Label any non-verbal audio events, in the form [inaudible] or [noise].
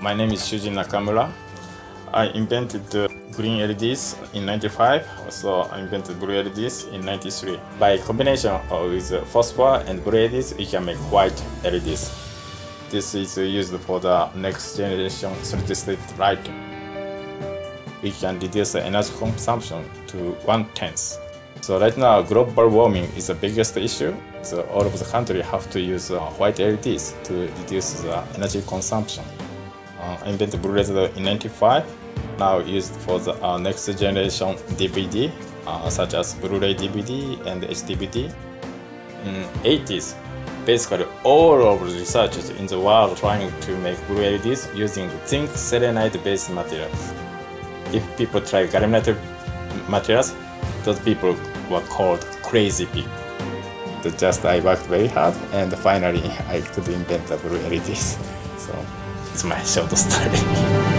My name is Shuji Nakamura. I invented green LEDs in 95, also I invented blue LEDs in 93. By combination of with phosphor and blue LEDs, we can make white LEDs. This is used for the next generation solid state lighting. We can reduce the energy consumption to one tenth. So right now, global warming is the biggest issue. So all of the country have to use white LEDs to reduce the energy consumption. Uh, I invented blue LED in 95, now used for the uh, next generation DVD, uh, such as Blu-ray DVD and HDVD. In 80s, basically all of the researchers in the world trying to make blue LEDs using zinc selenide based materials. If people try gallium materials, those people were called crazy people. Just I worked very hard and finally [laughs] I could invent the blue LEDs. So スマッシュアウトスタイルに。